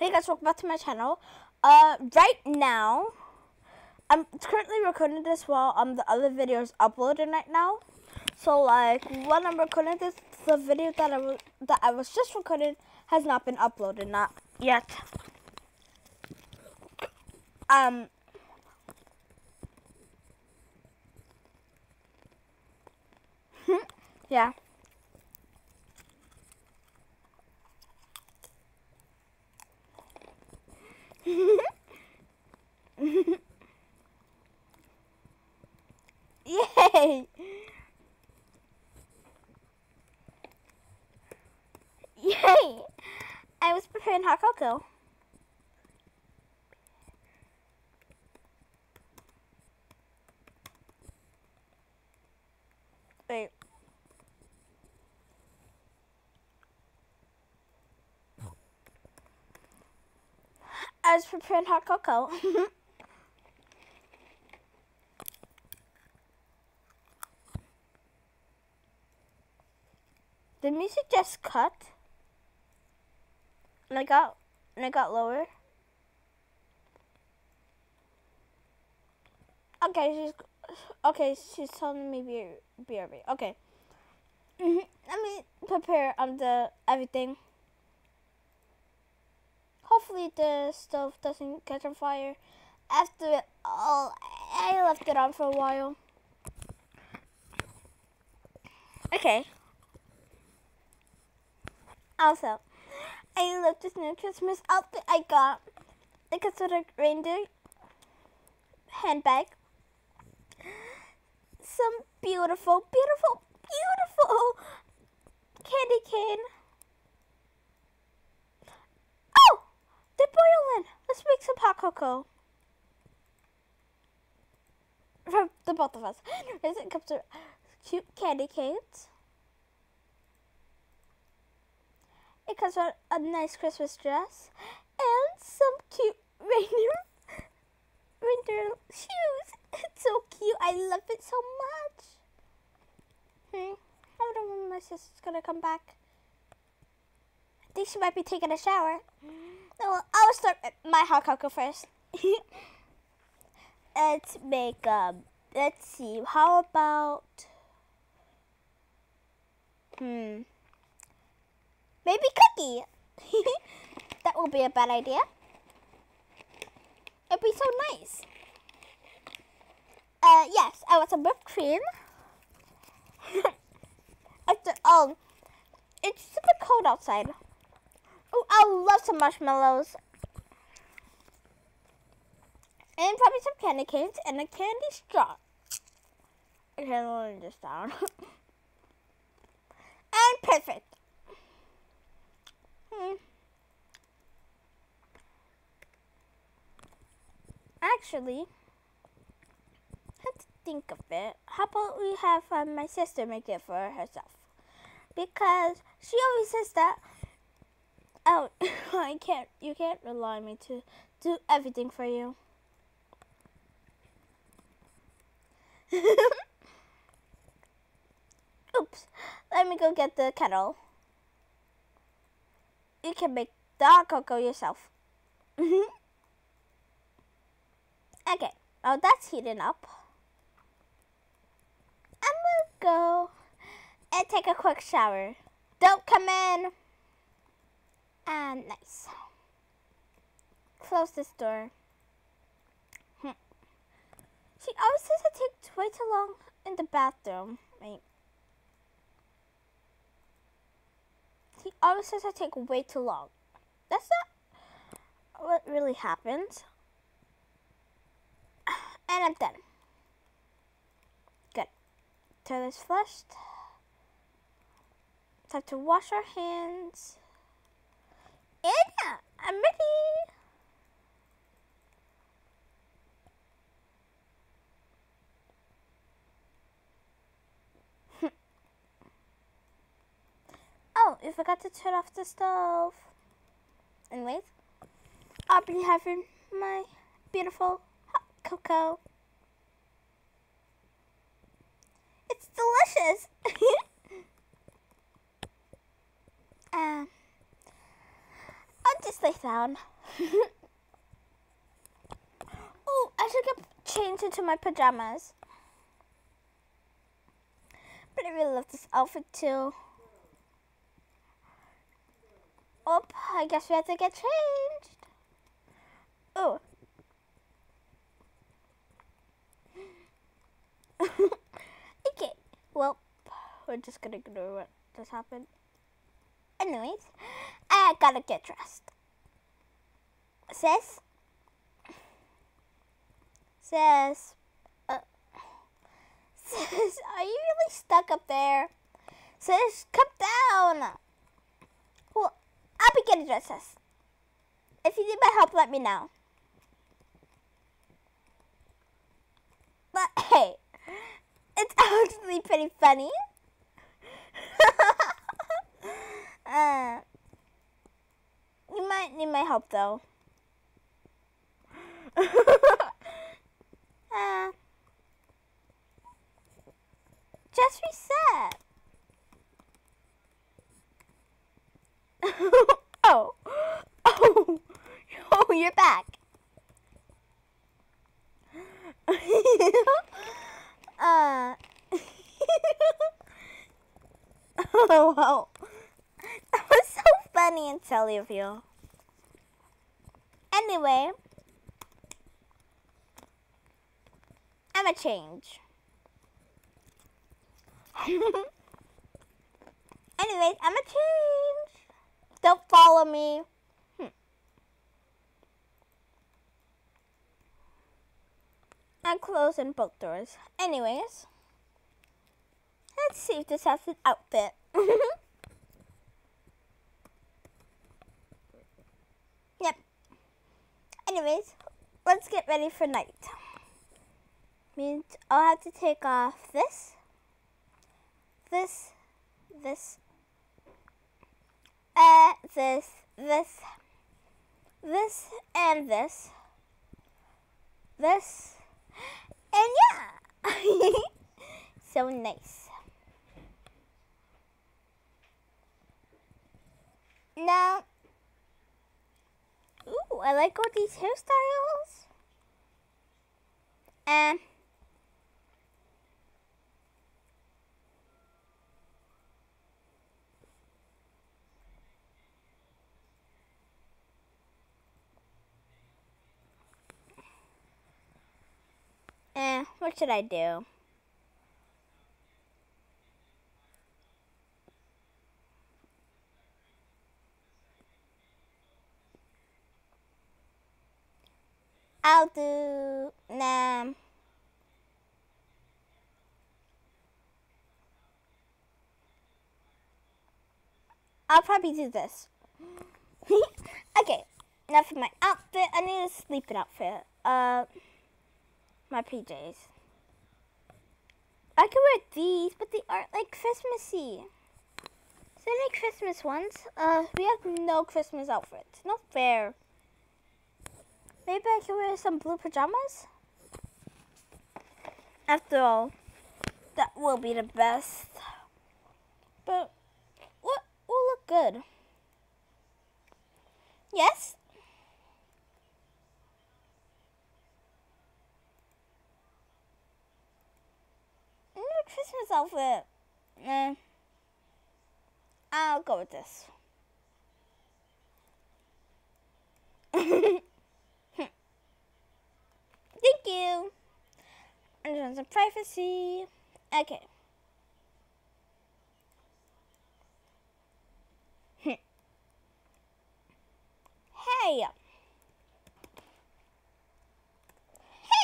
Hey guys, welcome back to my channel. Uh, right now, I'm currently recording this while um the other video is uploading right now. So like when I'm recording this, the video that I was that I was just recording has not been uploaded, not yet. Um. yeah. Yay! Yay! I was preparing hot cocoa. Wait. I was preparing hot cocoa. the music just cut. And I got and I got lower. Okay, she's okay. She's telling me be BRB. Okay. Mm -hmm. Let me prepare on the everything. Hopefully the stove doesn't catch on fire. After it, oh, I left it on for a while. Okay. Also, I love this new Christmas outfit I got. Like a sort of reindeer handbag. Some beautiful, beautiful, beautiful candy cane. Oh! They're boiling. Let's make some hot cocoa. For the both of us. As it comes to cute candy canes. It comes with a nice Christmas dress and some cute reindeer reindeer shoes. It's so cute. I love it so much. Hmm. I wonder when my sister's gonna come back. I think she might be taking a shower. Well, I'll start my hot cocoa first. let's make um. Let's see. How about? Hmm. Maybe cookie. that will be a bad idea. It'd be so nice. Uh, yes, I want some whipped cream. After, um, it's super cold outside. I love some marshmallows. And probably some candy canes and a candy straw. Okay, I'm this down. and perfect. Hmm. Actually, let's think of it. How about we have um, my sister make it for herself? Because she always says that, oh, I can't, you can't rely on me to do everything for you. Oops, let me go get the kettle you can make the cocoa yourself. okay, now that's heating up. I'm gonna go and take a quick shower. Don't come in. And nice. Close this door. Hmm. She always says it takes way too long in the bathroom. Wait. He always says I take way too long. That's not what really happens. And I'm done. Good. Toilet is flushed. Time to wash our hands. And yeah, I'm ready. Oh, you forgot to turn off the stove. Anyways, I'll be having my beautiful hot cocoa. It's delicious. um, just lay down. oh, I should get changed into my pajamas. But I really love this outfit too. Oh, I guess we have to get changed. Oh. okay, well, we're just gonna ignore what just happened. Anyways, I gotta get dressed. Sis? Sis? Uh, sis, are you really stuck up there? Sis, come down! Well, I'll be getting dressed, sis. If you need my help, let me know. But hey, it's actually pretty funny. uh, you might need my help though. uh, just reset. oh, oh, you're back. uh, oh, wow. That was so funny and silly of you. Anyway, I'm a change. Anyways, I'm a change. Don't follow me. Hmm. I'm closing both doors. Anyways, let's see if this has an outfit. Anyways, let's get ready for night. Means I'll have to take off this, this, this, uh, this, this, this, and this, this, and yeah, so nice. Now, I like all these hairstyles. And what should I do? I'll do, nah. I'll probably do this. okay, now for my outfit, I need a sleeping outfit. Uh, my PJs. I could wear these, but they aren't like Christmassy. Is there any Christmas ones? Uh, we have no Christmas outfits. Not fair. Maybe I can wear some blue pajamas? After all, that will be the best. But what will look good? Yes? New Christmas outfit. Eh. I'll go with this. Thank you. And some privacy. Okay. hey.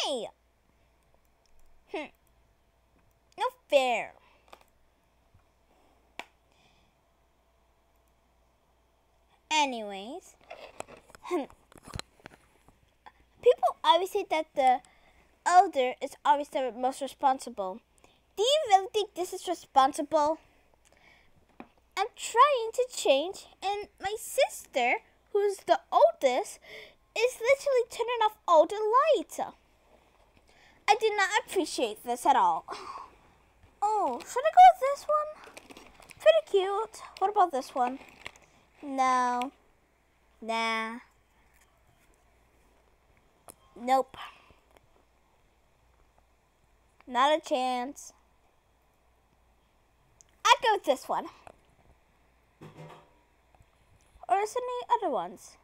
Hey. No fair. Anyways, people always say that the elder is always the most responsible. Do you really think this is responsible? I'm trying to change, and my sister, who's the oldest, is literally turning off all the lights. I did not appreciate this at all. Oh, should I go with this one? Pretty cute. What about this one? No. Nah. Nope. Not a chance. I'd go with this one. Or is there any other ones?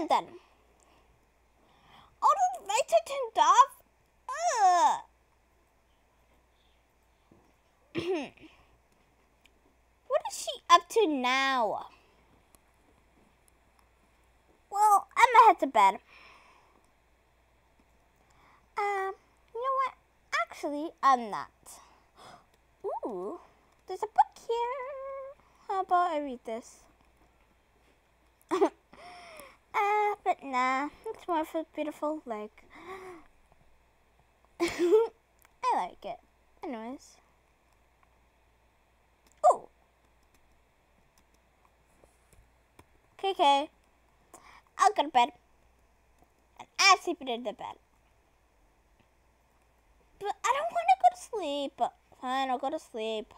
And I'm done. All the lights are turned off? What is she up to now? Well, I'm gonna head to bed. Um, you know what? Actually, I'm not. Ooh, there's a book here. How about I read this? Ah, uh, but nah, it's more of a beautiful like. I like it. Anyways. Oh. KK. I'll go to bed. And I'm sleeping in the bed. But I don't want to go to sleep. But Fine, I'll go to sleep.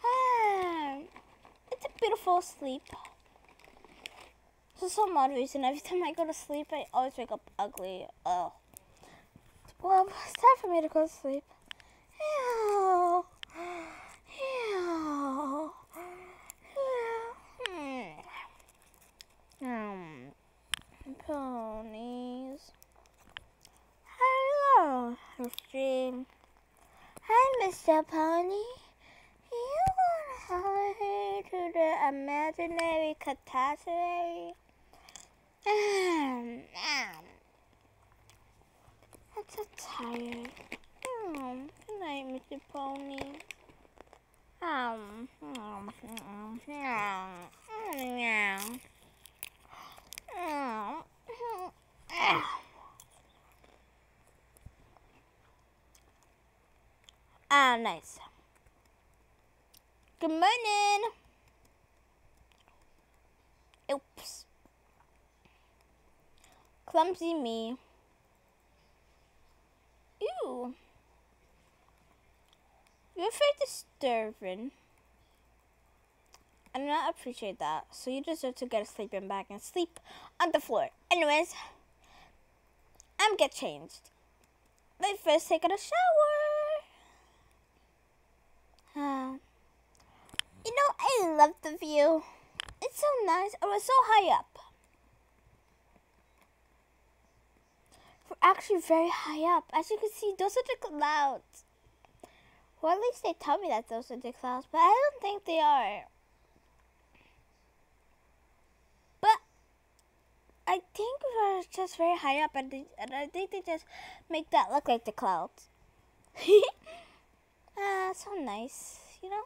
it's a beautiful sleep. For some odd reason, every time I go to sleep, I always wake up ugly. Oh. Well, it's time for me to go to sleep. Ew. Ew. Ew. Um, ponies. Hello, stream. Hi, Mr. Pony. You want to the imaginary catastrophe? Um, um. I'm so tired. Oh, good night, Mr. Pony. Um, um, um, meow, meow. Oh, ah, nice. Good morning. Oops. Clumsy me. Ew. You're very disturbing. I do not appreciate that. So you deserve to get a sleeping bag and sleep on the floor. Anyways, I'm get changed. Let first take a shower. Uh, you know, I love the view. It's so nice. I was so high up. We're actually very high up. As you can see, those are the clouds. Well, at least they tell me that those are the clouds, but I don't think they are. But I think we're just very high up, and, they, and I think they just make that look like the clouds. Ah, so nice, you know?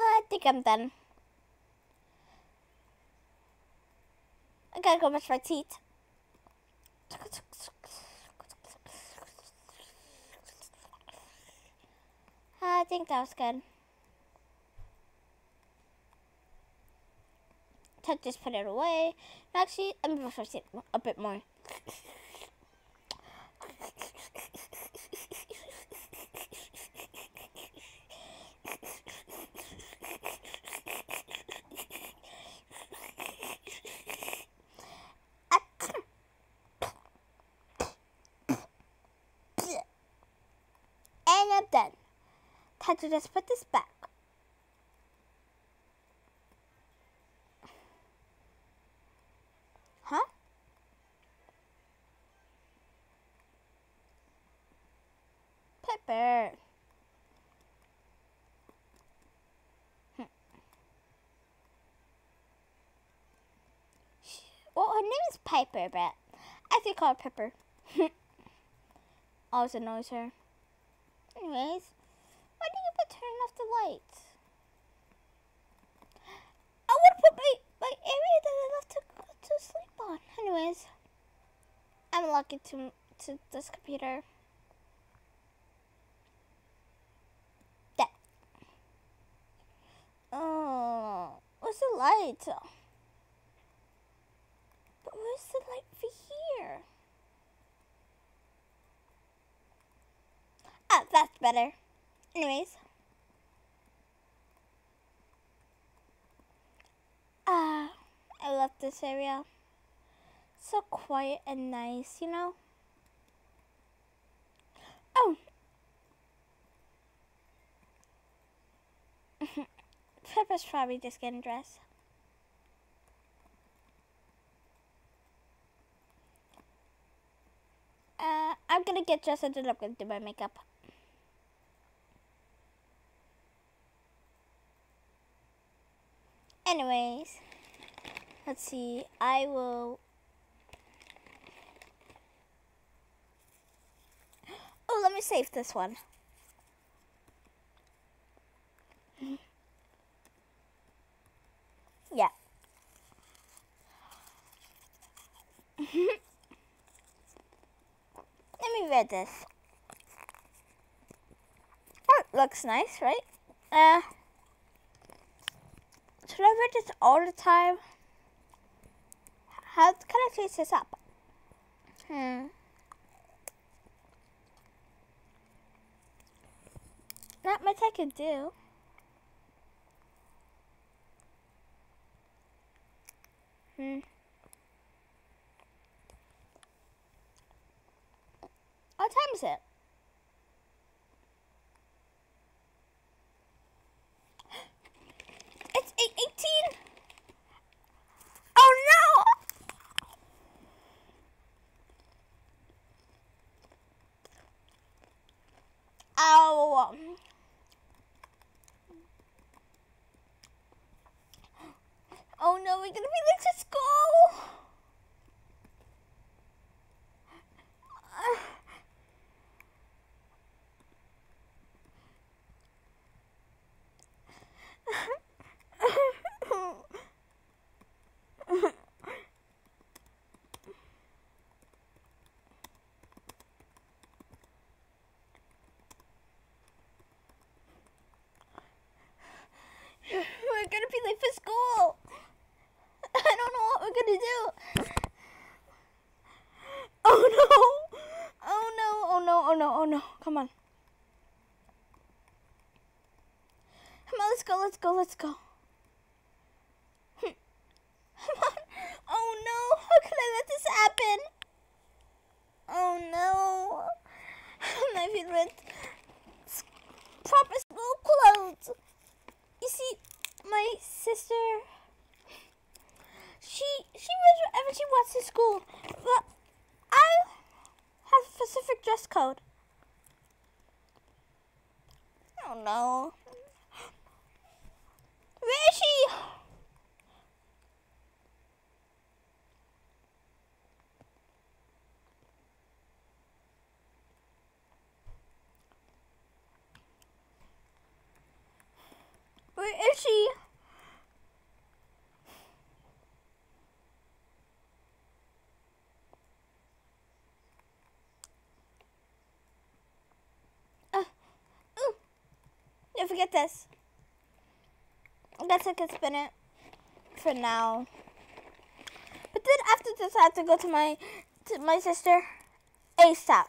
I think I'm done. I gotta go brush my teeth. Ah, I think that was good. Touch, just put it away. Actually, I'm gonna brush my teeth a bit more. Had to just put this back. Huh? Pepper. Hmm. Well, her name is Piper, but I think call her Pepper. Always annoys her. Anyways, why do you put turn off the lights? I would put my, my area that I love to, to sleep on. Anyways, I'm lucky to to this computer. There. Oh, where's the light? But where's the light for here? Ah, that's better. Anyways. Ah, I love this area. So quiet and nice, you know? Oh. Pepper's probably just getting dressed. Uh, I'm gonna get dressed and then I'm gonna do my makeup. Anyways, let's see. I will. Oh, let me save this one. Yeah. let me read this. Oh, looks nice, right? Uh. Should I read this all the time? How can I change this up? Hmm. Not much I could do. Hmm. What time is it? It's 818. Oh no! Ow. Oh no, we're gonna be late to school. We're gonna be late for school. I don't know what we're gonna do. Oh no! Oh no! Oh no! Oh no! Oh no! Come on. Come on, let's go, let's go, let's go. Come on. Oh no! How can I let this happen? Oh no! My favorite s- proper school clothes. You see, my sister, she she wears whatever she wants to school, but I have a specific dress code. Oh no. Where is she? Where is she? Uh, ooh. Forget this. I guess I can spin it for now. But then after this, I have to go to my to my sister ASAP.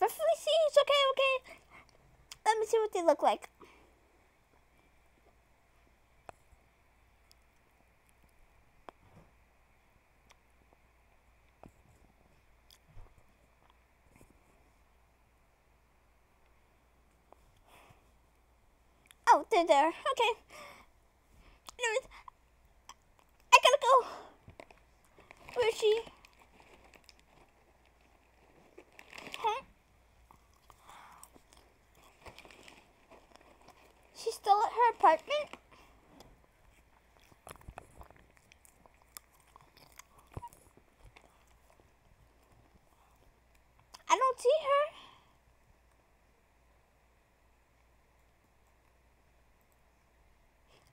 Roughly see, it's okay, okay. Let me see what they look like. There. Okay. Anyways, I gotta go. Where is she? Huh? She's still at her apartment? I don't see her.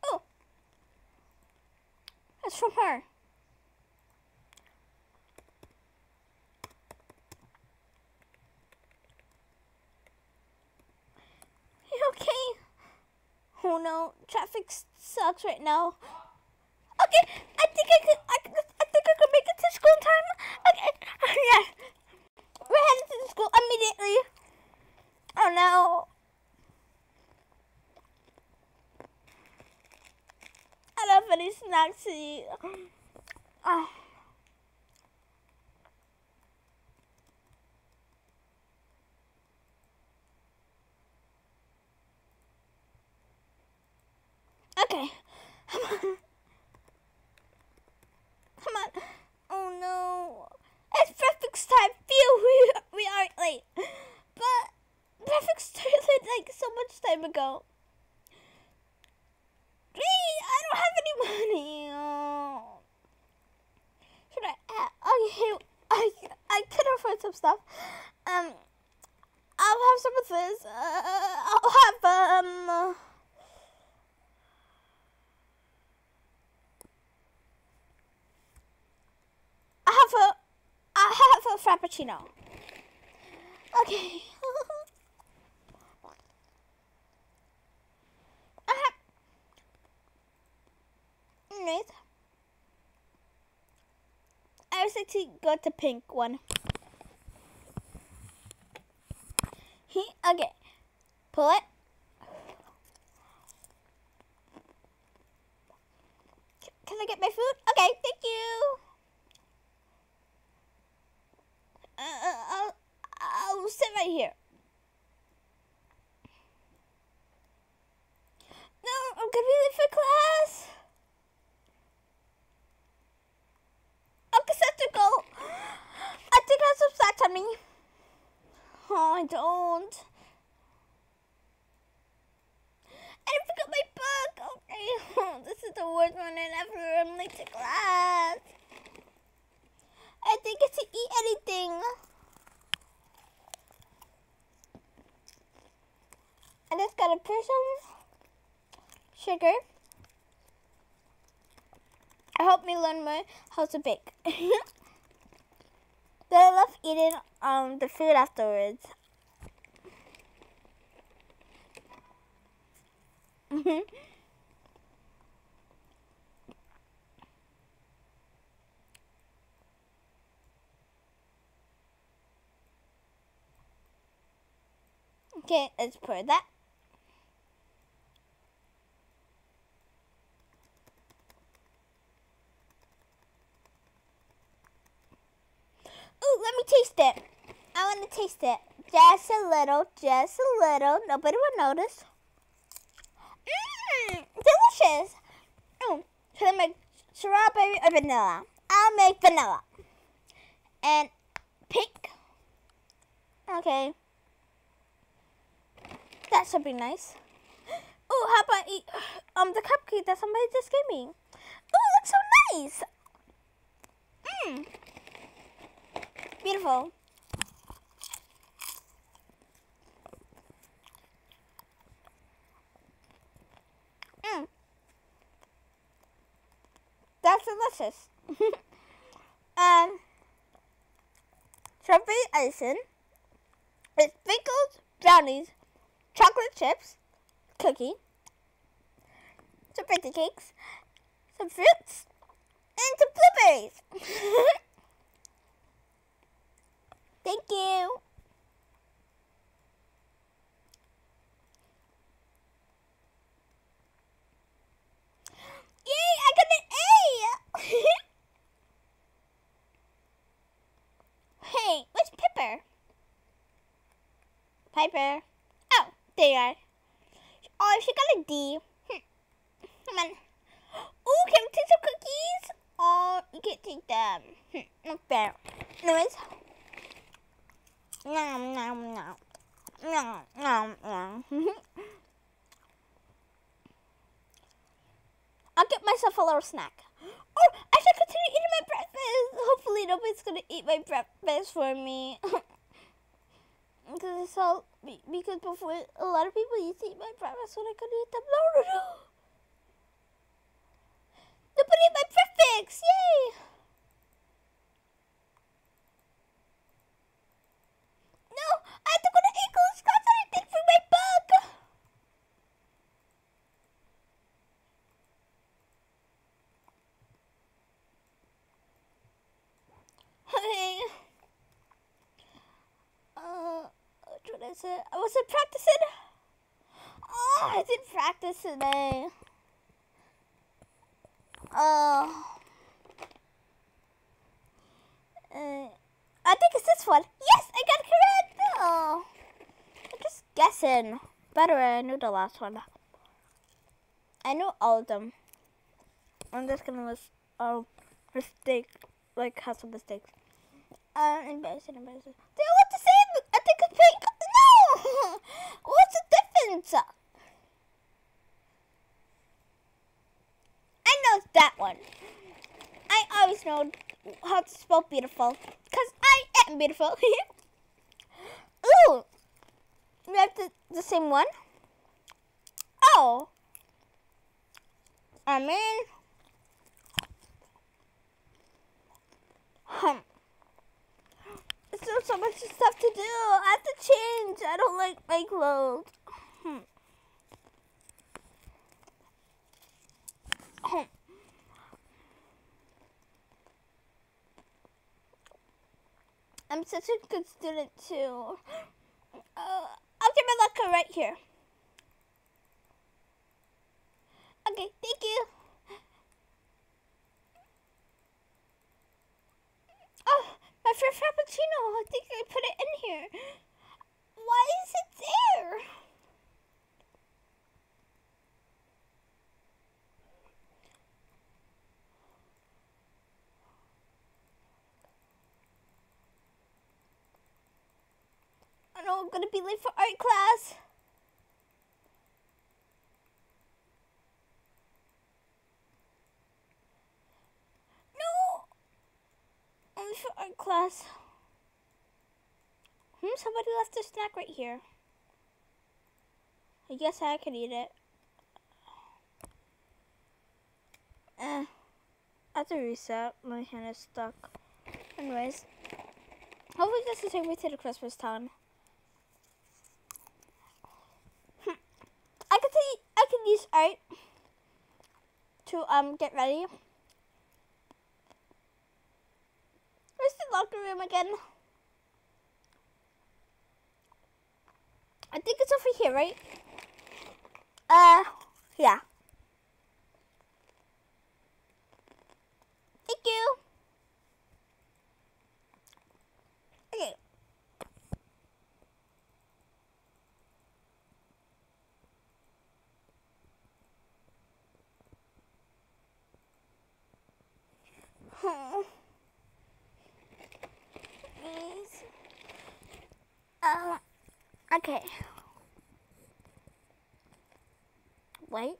Oh, It's from her. You okay? Oh no, traffic sucks right now. Okay, I think I could. I, I think I could make it to school in time. Okay, yeah, we're headed to the school immediately. Oh no. Don't have any snacks to eat. Oh. Okay. Come on. Come on. Oh no. It's breakfast time. Phew, we, we aren't late. But breakfast started like so much time ago. Me, I don't have any money. Oh. Should I? Uh, okay, I I could afford some stuff. Um, I'll have some of this. Uh, I'll have um. I have a, I have a frappuccino. Okay. I have. Wait. I was to go to pink one. He okay. Pull it. Can I get my food? Okay, thank you. Uh, uh, I'll, I'll sit right here. No, I'm gonna be late for class. Uncle Sceptical, I think I have some snacks on me. Oh, I don't. I forgot my book. Okay, this is the worst morning ever. I'm late to class. I didn't get to eat anything. I just got a person sugar. I hope me learn more how to bake. but I love eating um the food afterwards. Mm-hmm. Okay, let's pour that. Let me taste it. I want to taste it. Just a little, just a little. Nobody will notice. Delicious. Oh, should I make strawberry or vanilla? I'll make vanilla. And pink. Okay. That should be nice. Oh, how about eat um the cupcake that somebody just gave me? Oh, looks so nice. Mmm. Beautiful. Mmm. That's delicious. um, strawberry icing with sprinkled brownies, chocolate chips, cookie, some birthday cakes, some fruits, and some blueberries. Thank you. Yay, I got an A! hey, where's Pipper? Piper. Oh, there you are. Oh, she got a D. Hmm. Come on. Ooh, can we take some cookies? Oh, you can't take them. Hmm, not fair. Anyways. Nom, nom, nom. Nom, nom, nom. I'll get myself a little snack. Oh, I should continue eating my breakfast. Hopefully nobody's going to eat my breakfast for me. because it's all, because before a lot of people used to eat my breakfast when I couldn't eat them. No, no, no. Nobody ate my breakfast. Is it? Was it practicing? Oh, I didn't practice today. Oh. Uh, I think it's this one. Yes, I got it correct. Oh. I'm just guessing. Better, I knew the last one. I knew all of them. I'm just gonna list um mistake like have some mistakes. Uh, embarrassing, embarrassing. They all look the same. I think it's pink. No. What's I know that one. I always know how to spell beautiful because I am beautiful. Ooh, we have the, the same one. Oh, I mean, hmm. There's so much stuff to do. I have to change. I don't like my clothes. Hmm. Hmm. I'm such a good student too. Uh, I'll get my locker right here. Okay, thank you. Oh, my first frappuccino. I think I put it in here. Why is it there? Know I'm gonna be late for art class. No! Only for art class. Hmm, somebody left a snack right here. I guess I could eat it. Eh. I have to reset. My hand is stuck. Anyways. Hopefully this will take me to the Christmas town. Hmm. I could use art to um get ready. Where's the locker room again? I think it's over here, right? Uh, yeah. Thank you. Okay. Hmm. Please. Um, okay. Wait.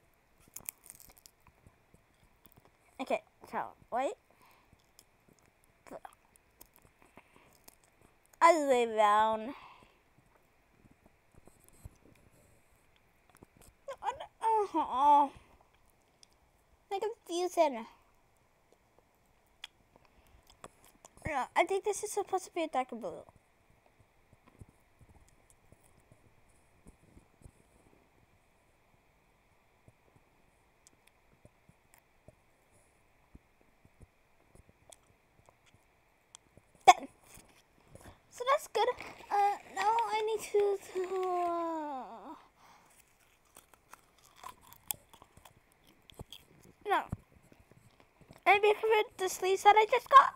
Okay, so wait. I lay down. Oh, I'm confusing. No, I think this is supposed to be a darker blue. So that's good. Uh, now I need to. uh, no. Maybe cover the sleeves that I just got.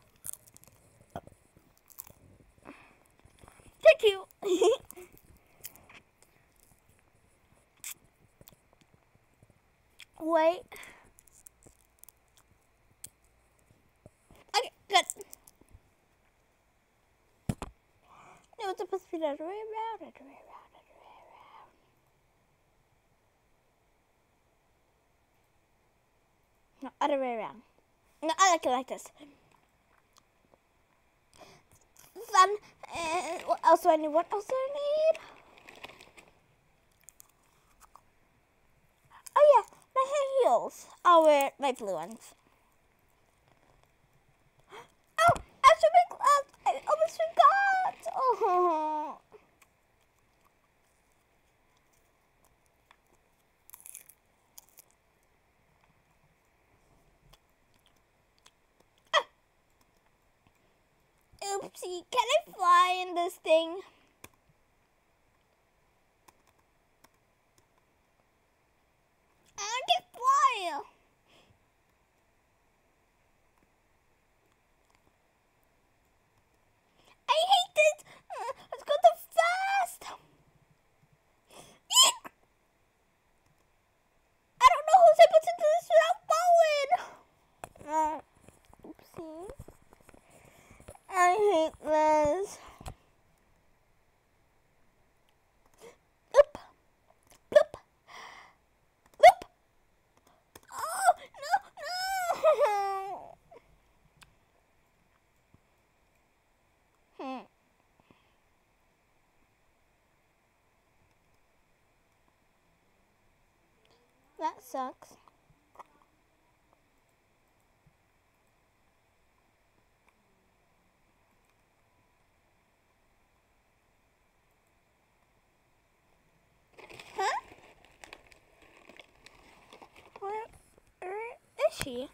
Thank you. Wait. Okay, good. The other way around, other way around, other way around. No, other way around. No, I like it like this. Then, uh, what else do I need? What else do I need? Oh yeah, my high heels. I'll wear my blue ones. Oh, after my class, I almost forgot. Oh. Oopsie, can I fly in this thing? I want to fly! I hate it. Uh, Let's go to fast. I don't know who's able to do this without falling. Uh, oopsie. I hate this. that sucks. Huh? Where, where is she?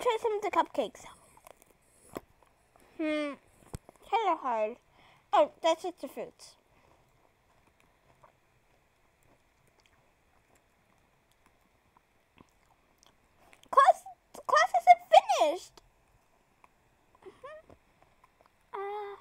Try some of the cupcakes. Hmm. Kind of hard. Oh, that's just the fruits. Class, class isn't finished. Mhm. Uh,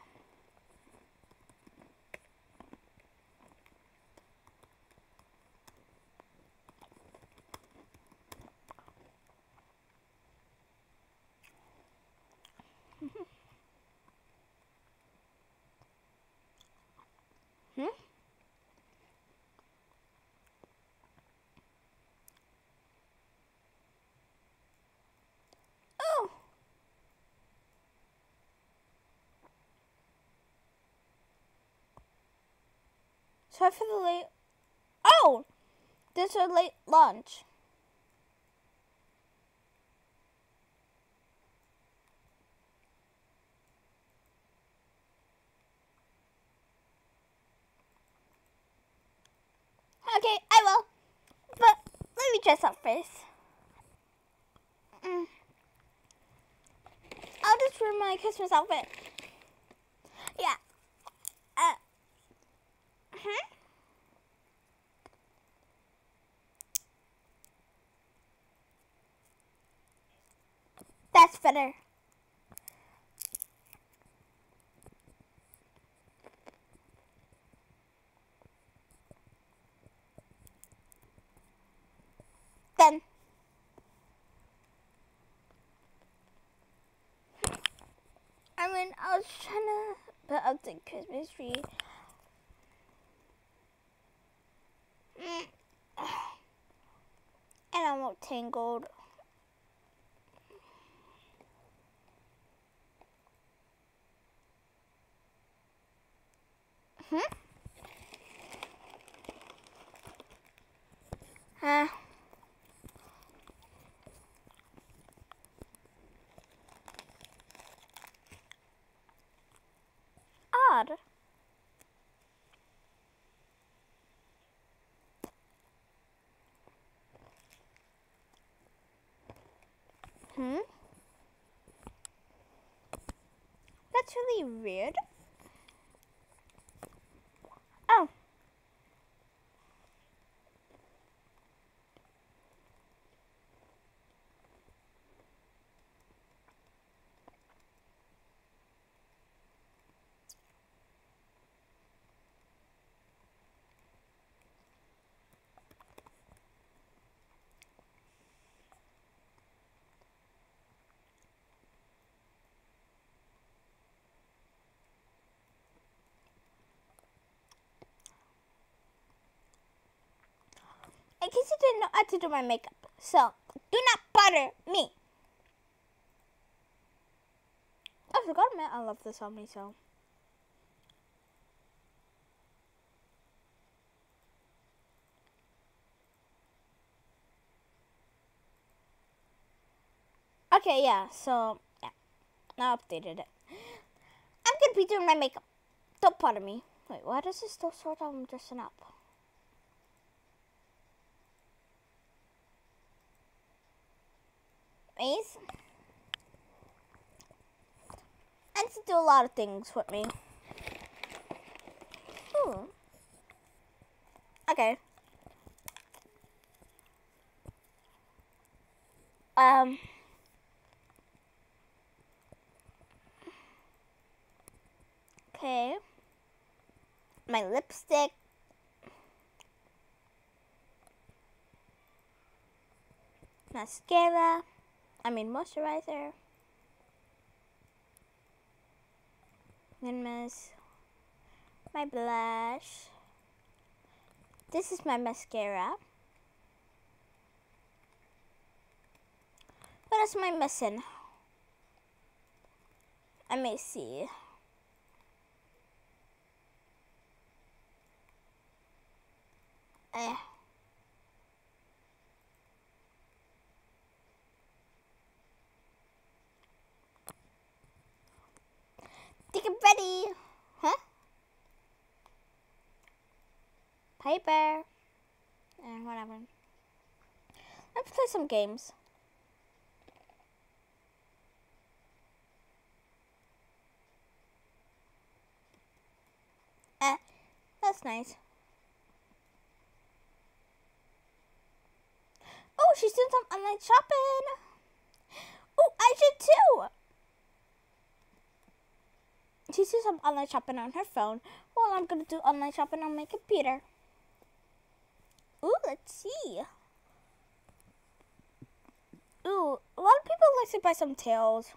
hmm? Oh. Sorry for the late. Oh, this is a late lunch. Okay, I will. But let me dress up first. Mm. I'll just wear my Christmas outfit. Yeah. That's better. Then. I mean, I was trying to put up the Christmas tree. Mm. And I'm all tangled. Hmm? Huh? Odd. Hmm? That's really weird. Oh. In case you didn't know how to do my makeup, so do not bother me. I forgot admit I love this on me, so. Okay, yeah, so, yeah, I updated it. I'm gonna be doing my makeup. Don't bother me. Wait, why does it still sort I'm dressing up? And to do a lot of things with me. Ooh. Okay. Um. Okay. My lipstick. Mascara. I mean moisturizer. Miss my blush. This is my mascara. What else am I missing? I may see. Eh. I'm ready. Huh? Paper. And whatever. Let's play some games. Eh, that's nice. Oh, she's doing some online shopping. Oh, I should too. She's doing some online shopping on her phone. Well, I'm going to do online shopping on my computer. Ooh, let's see. Ooh, a lot of people like to buy some tails.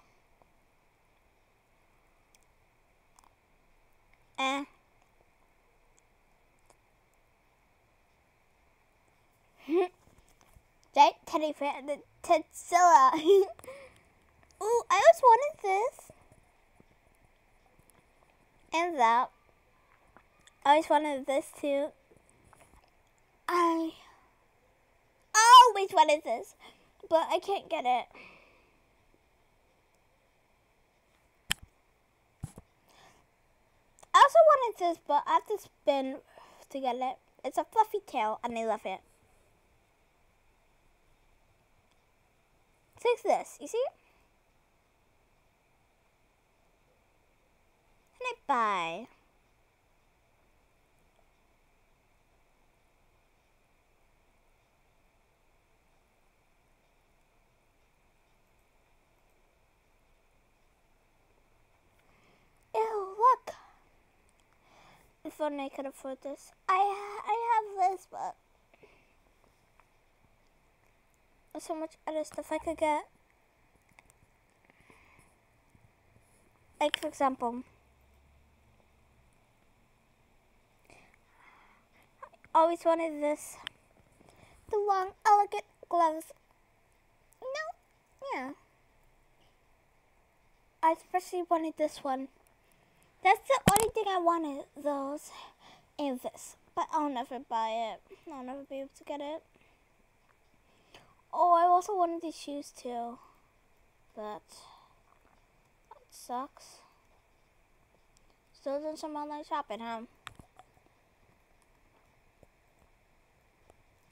Eh. Giant teddy bear, the Tedzilla. Ooh, I always wanted this. And that. I always wanted this too. I always wanted this, but I can't get it. I also wanted this, but I have to spin to get it. It's a fluffy tail, and I love it. It's like this, you see? I buy. Ew, look. If only I could afford this. I I have this, but there's so much other stuff I could get. Like for example, always wanted this. The long, elegant gloves. No, yeah. I especially wanted this one. That's the only thing I wanted, those and this. But I'll never buy it. I'll never be able to get it. Oh, I also wanted these shoes too. But that sucks. Still doing some online shopping, huh?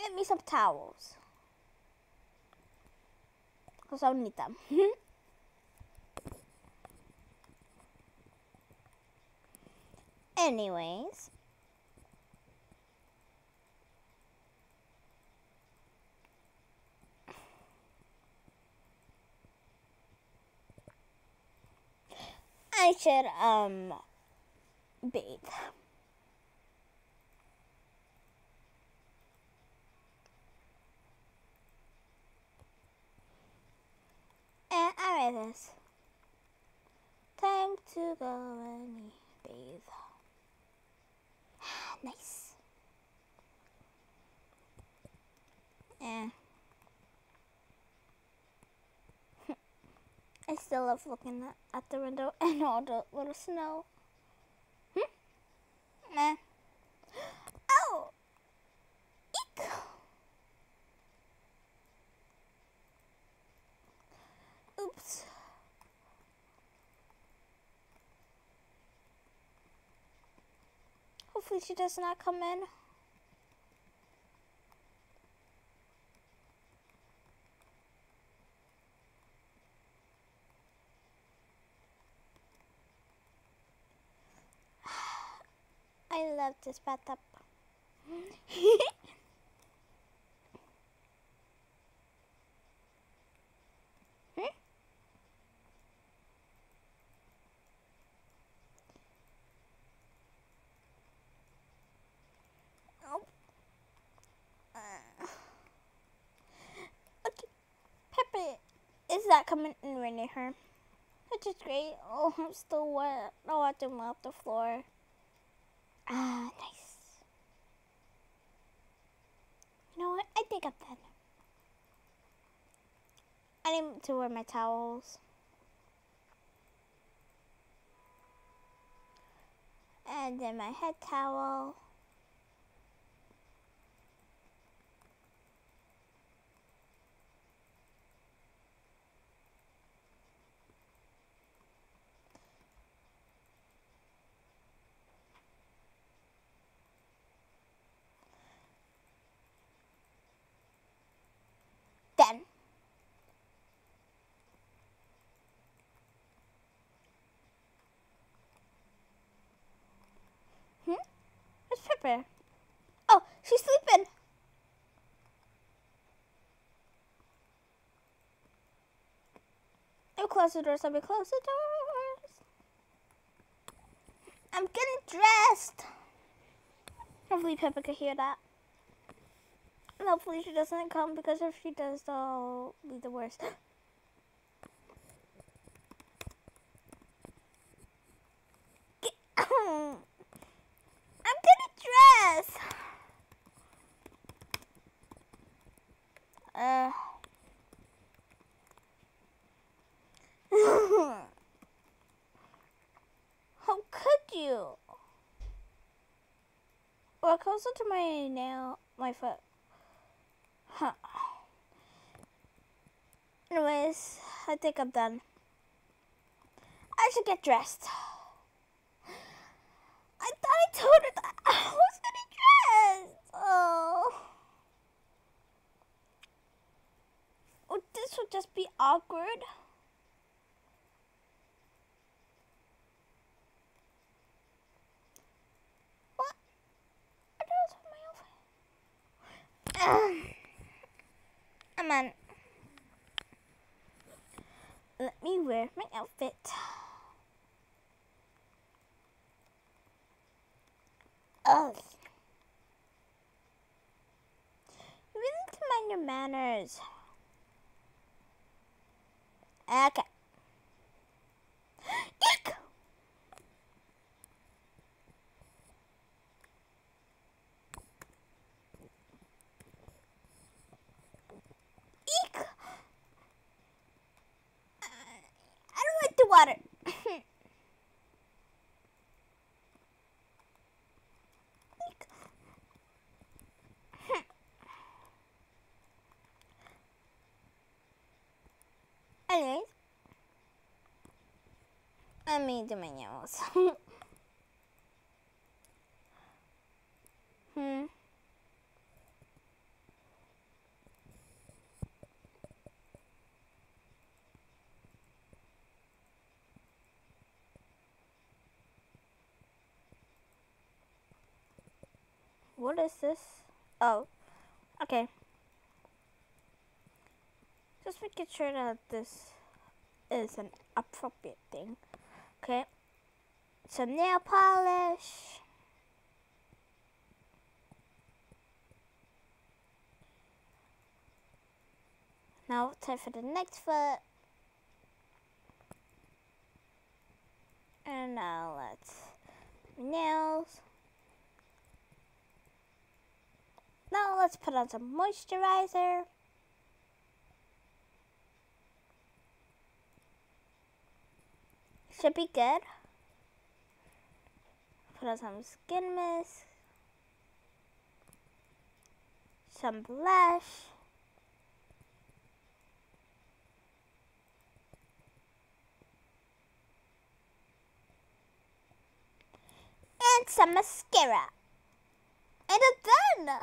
Get me some towels. Because I'll need them. Anyways. I should um bathe. And I read this. Time to go and bathe. nice. Yeah. I still love looking at the window and all the little snow. Hmm? Nah. Oh! Eek! Oops. Hopefully she does not come in. I love this bathtub. hmm? Oh. Uh. Okay. Pepe is that coming in raining her? Which is great. Oh, I'm still wet. Oh, I have to mop the floor. Ah, nice. You know what? I think I'm done. I need to wear my towels. And then my head towel. Then. Hmm? Where's Pepper? Oh, she's sleeping. I'll close the doors. I'll be close the doors. I'm getting dressed. Hopefully Peppa can hear that. And hopefully she doesn't come because if she does, that'll be the worst. I'm getting dressed. Uh. How could you? Well, closer to my nail, my foot. Huh. Anyways, I think I'm done. I should get dressed. I thought I told her that I was getting dressed. Oh. Oh, this would just be awkward. What? I don't have my outfit. On. Let me wear my outfit. Ugh. You really need to mind your manners. Okay. Eek! Uh, I the water. Anyways, let me do my nails. hmm. What is this? Oh, okay. Just making sure that this is an appropriate thing. Okay. Some nail polish. Now time for the next foot. And now let's nails. Now let's put on some moisturizer. Should be good. Put on some skin mist. Some blush. And some mascara. And it's done!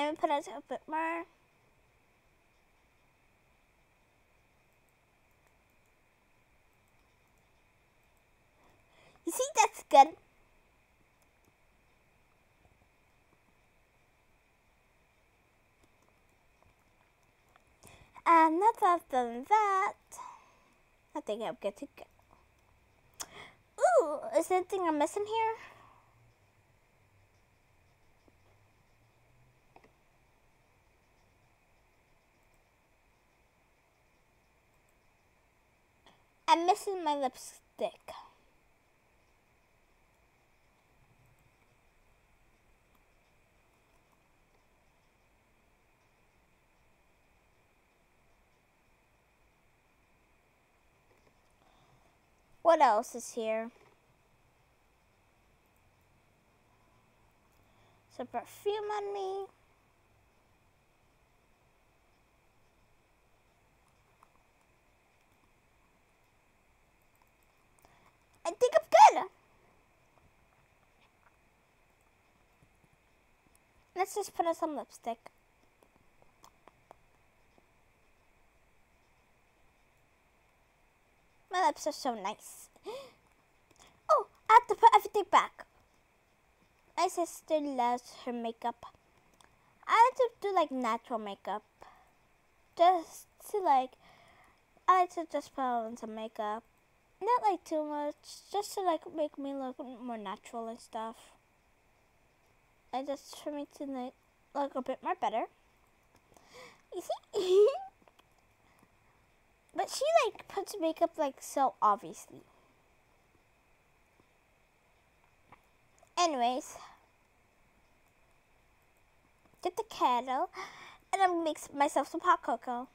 Let me put on a bit more. You see, that's good. And other than that, I think I'm good to go. Ooh, is there anything I'm missing here? I'm missing my lipstick. What else is here? Some perfume on me. I think I'm good. Let's just put on some lipstick. My lips are so nice. Oh, I have to put everything back. My sister loves her makeup. I like to do like natural makeup. Just to like, I like to just put on some makeup. Not like too much, just to like make me look more natural and stuff. And just for me to like, look a bit more better. You see? but she like puts makeup like so obviously. Anyways, get the kettle and I'm gonna make myself some hot cocoa.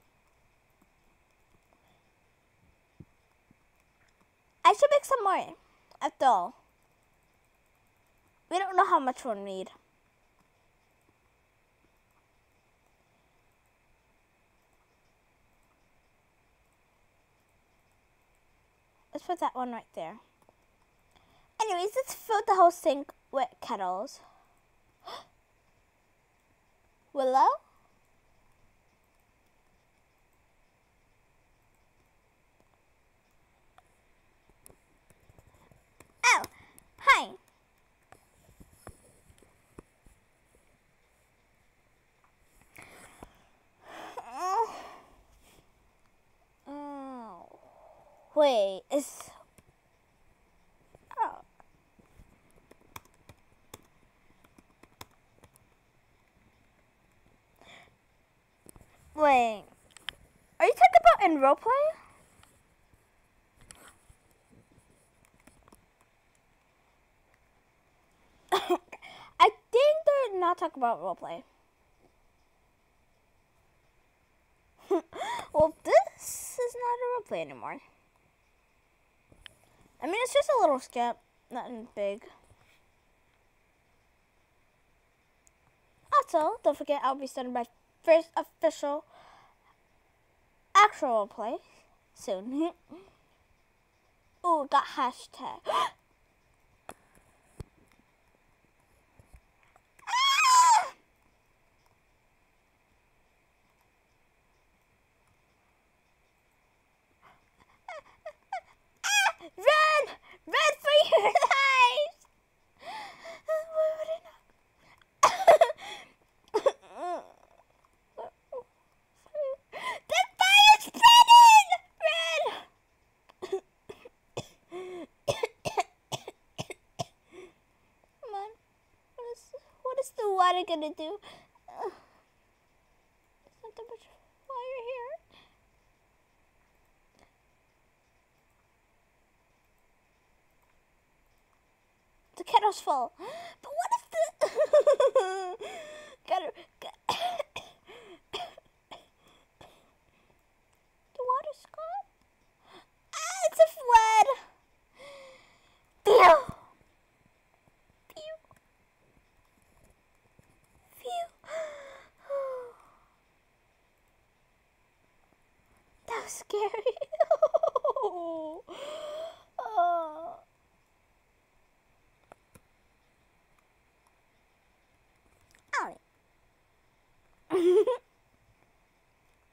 I should make some more after all. We don't know how much we'll need. Let's put that one right there. Anyways, let's fill the whole sink with kettles. Willow? Oh, hi. Oh, wait, is oh. Wait, are you talking about in roleplay? I think they're not talking about roleplay. well, this is not a roleplay anymore. I mean, it's just a little skip, nothing big. Also, don't forget I'll be starting my first official actual play soon. Ooh, got hashtag. Run! Run for your lives! Why would I not? the fire's spreading! Run! Come on. What is, what is the water gonna do? There's not that much fire here. Full. But what if the the water's gone? Ah, it's a flood. Phew. That was scary.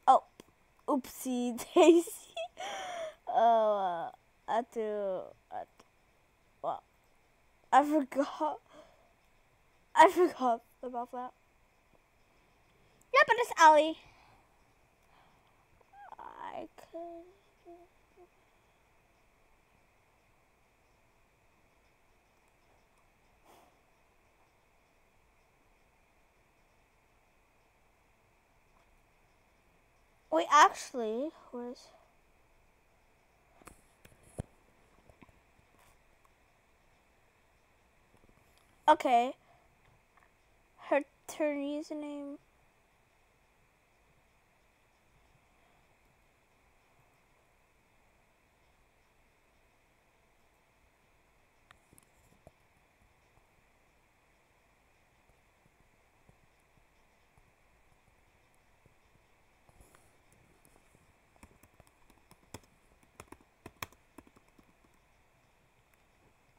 oh. oh, oopsie daisy. Oh, uh, I do. I well, I forgot. I forgot about that. Yeah, but it's Allie. I could. Wait, actually, where's. Okay. Her, her username.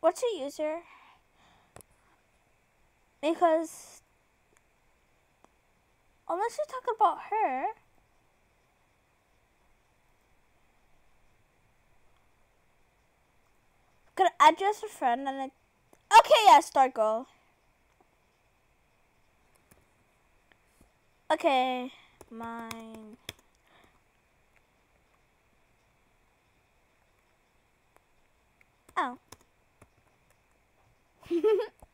What's your user? Because unless you talk about her. Could I add you as a friend and I... Okay, yeah, start girl. Okay, mine. Oh.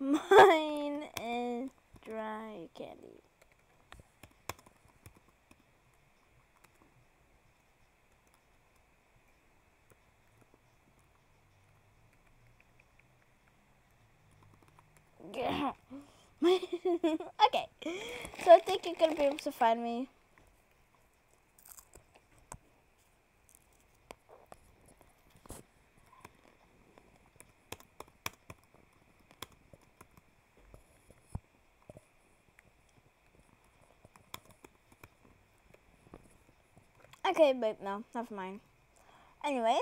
Mine is dry candy. okay, so I think you're gonna be able to find me. Okay, but no, never mind. Anyways.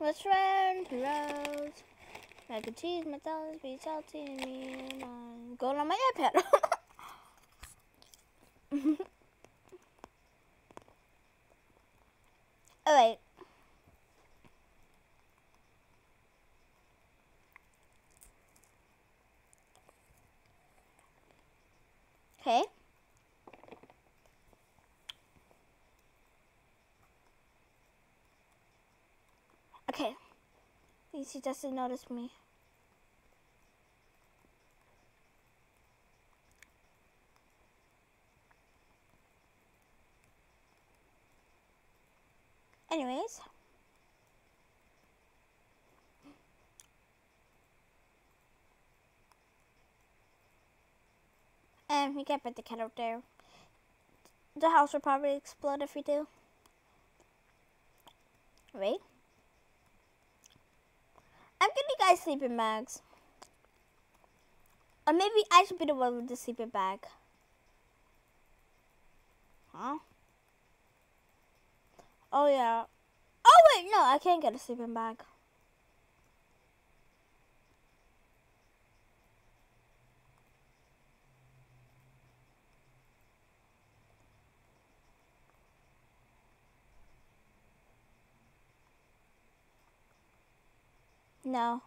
Let's run to roads. Mac and cheese, McDonald's, be salty, and me and mine. Going on my iPad. oh, Okay. Okay. At least he doesn't notice me. Anyways. And we can't put the cat there. The house will probably explode if we do. Wait. I'm getting you guys sleeping bags. Or maybe I should be the one with the sleeping bag. Huh? Oh yeah. Oh wait, no, I can't get a sleeping bag. No.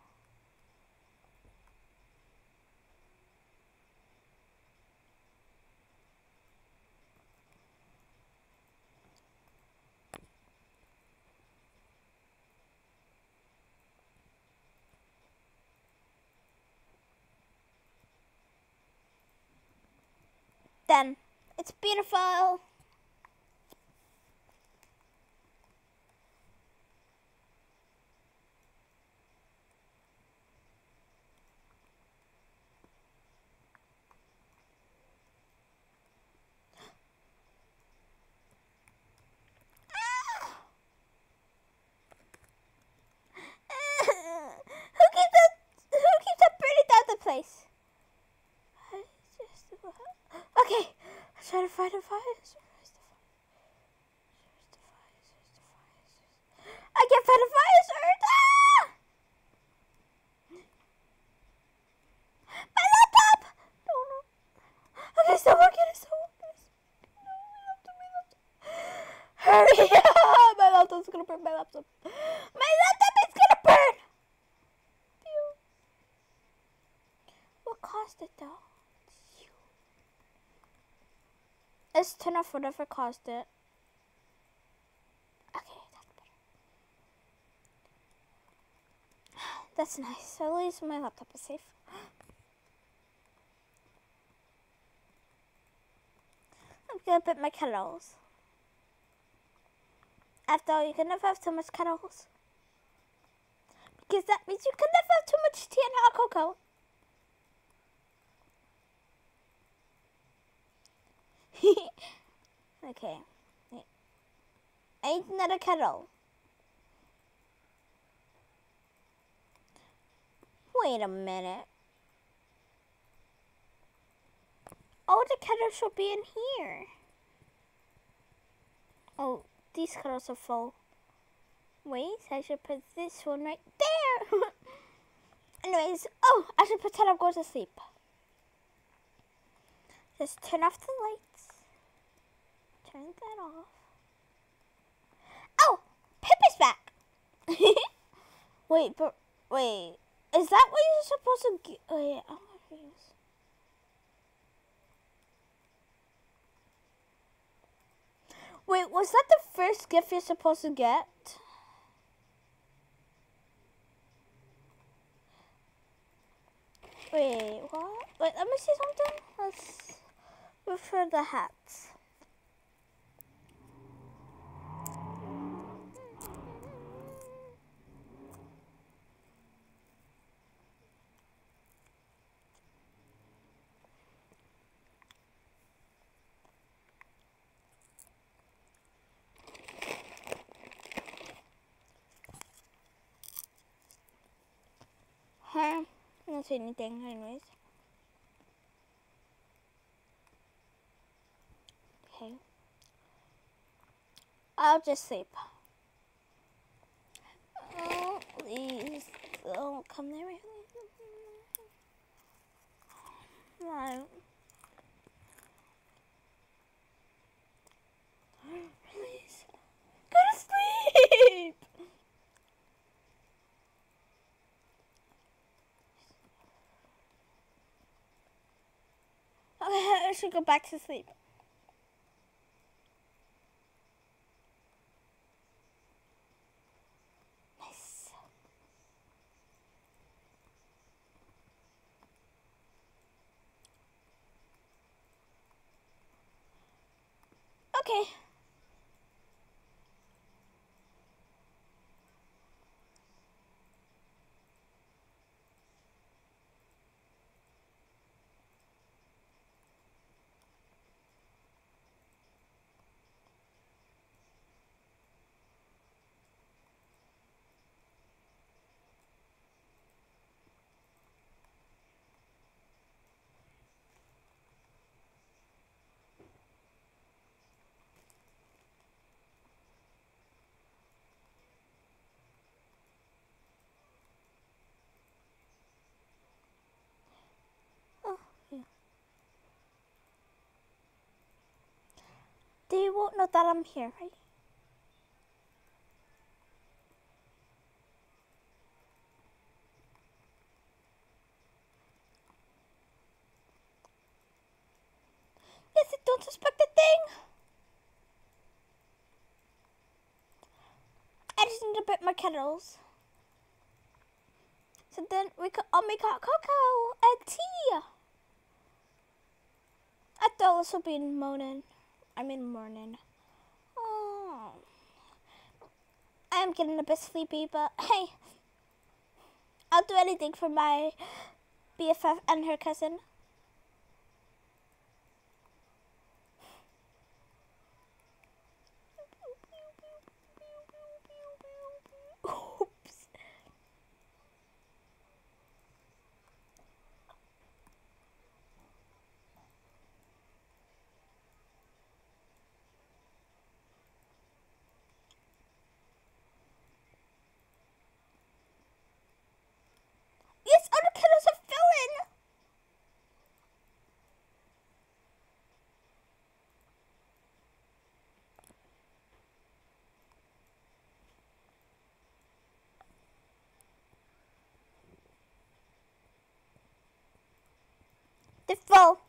Then it's beautiful. Let's try to find a fire. I can't find a fire sword. Ah! My laptop! No, no. Okay, it's still working. It's still working. No, my laptop, my laptop. Hurry up! My laptop's gonna burn my laptop. My laptop is gonna burn! cost it though? It's 10 off whatever cost it. Okay, that's better. That's nice. At least my laptop is safe. I'm gonna put my kettles. After all, you can never have too much kettles. Because that means you can never have too much tea and hot cocoa. okay. I need another kettle. Wait a minute. Oh, the kettle should be in here. Oh, these kettles are full. Wait, I should put this one right there. Anyways, oh, I should pretend I'm going to sleep. Just turn off the lights. Turn that off. Oh, Pippa's back. wait, but wait, is that what you're supposed to get? Wait, I'm confused. Wait, was that the first gift you're supposed to get? Wait, what? Wait, let me see something. Let's refer the hats. Huh? See anything, anyways. Okay. I'll just sleep. Oh, please don't come near me. No. Please. Go to sleep. Okay, I should go back to sleep. Nice. Okay. Oh, yeah. They won't know that I'm here, right? Yes, I don't suspect a thing. I just need a bit my kettles. So then we could all make hot cocoa and tea. I thought this would be morning. I mean morning. Um, oh. I am getting a bit sleepy, but hey, I'll do anything for my BFF and her cousin. Oops. Yes, other killers are filling. They're full.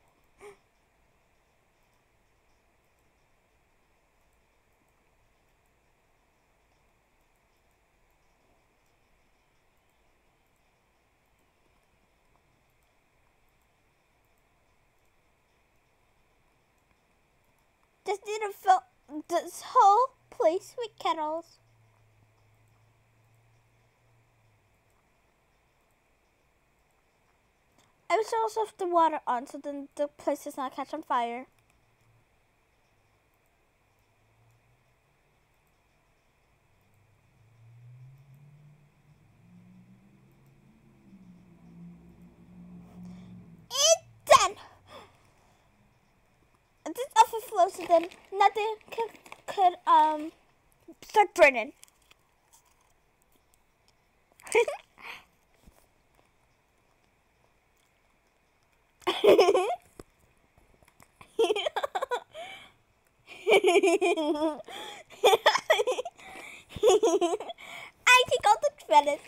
Just need to fill this whole place with kettles. I I also have the water on so then the place does not catch on fire. It's done. This overflows so then nothing could, could um start burning. I take all the credit.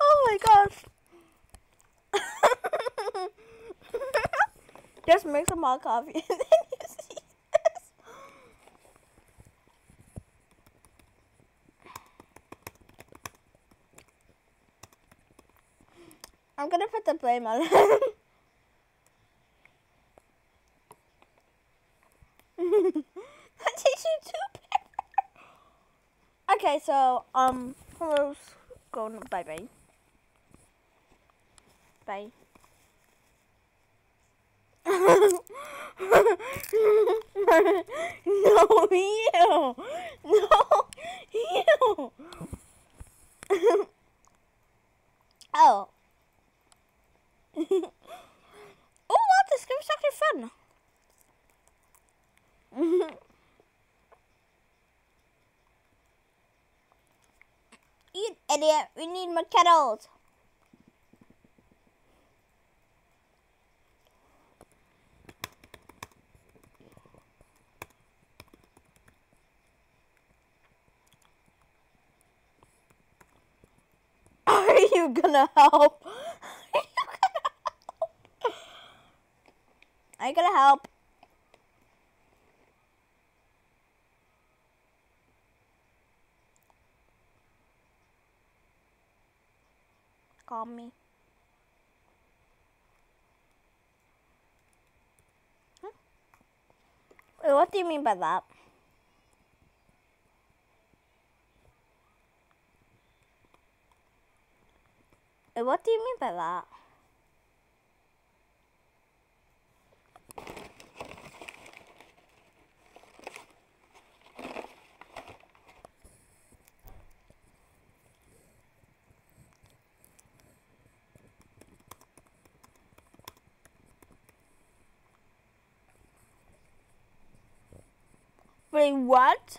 oh my gosh. Just make some hot coffee and then you see this. I'm gonna put the blame on him. that takes you too Okay, so um hello's going bye bye. Bye. no, you. No, you. oh. oh, what? This game's actually fun. you idiot. We need more kettles. Are you gonna help? You gonna help? Call me. Hmm? Wait, what do you mean by that? Wait, what do you mean by that? Wait, what?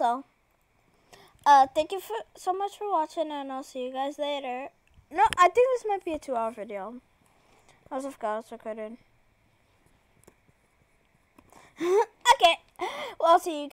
Also, uh, thank you for so much for watching, and I'll see you guys later. No, I think this might be a two-hour video. I was of course recorded. okay, well, I'll see you.